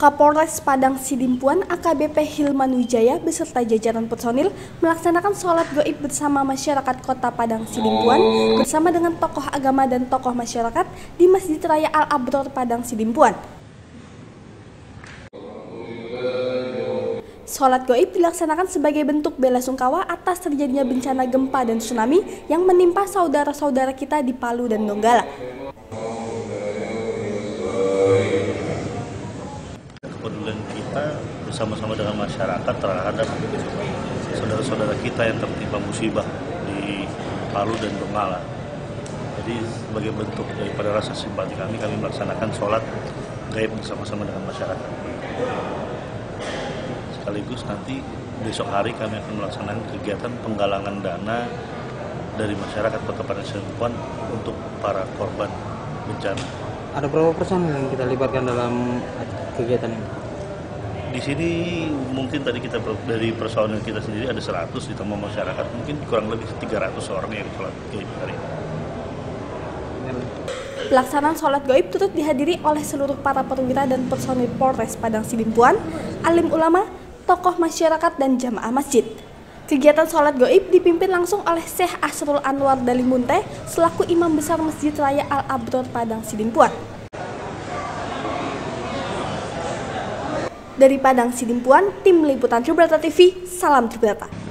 Kapolres Padang Sidimpuan AKBP Hilman Wijaya beserta jajaran personil melaksanakan sholat goib bersama masyarakat kota Padang Sidimpuan bersama dengan tokoh agama dan tokoh masyarakat di Masjid Raya Al Abror Padang Sidimpuan. Sholat goib dilaksanakan sebagai bentuk bela sungkawa atas terjadinya bencana gempa dan tsunami yang menimpa saudara-saudara kita di Palu dan Donggala. Bersama-sama dengan masyarakat terhadap saudara-saudara kita yang tertimpa musibah di Palu dan Donggala. Jadi sebagai bentuk daripada rasa simpati kami, kami melaksanakan sholat gaib bersama-sama dengan masyarakat. Sekaligus nanti besok hari kami akan melaksanakan kegiatan penggalangan dana dari masyarakat Kota Padang Sidimpuan untuk para korban bencana. Ada berapa personil yang kita libatkan dalam kegiatan ini? Di sini mungkin tadi kita dari personil kita sendiri ada 100 ditambah masyarakat mungkin kurang lebih 300 orang yang sholat gaib hari ini. Pelaksanaan sholat goib turut dihadiri oleh seluruh para perwira dan personil Polres Padang Sidimpuan, alim ulama, tokoh masyarakat, dan jamaah masjid. Kegiatan sholat goib dipimpin langsung oleh Syekh Asrul Anwar Dalimunte selaku Imam Besar Masjid Raya Al Abror Padang Sidimpuan. Dari Padang Sidimpuan, tim liputan Tribrata TV, salam Tribrata.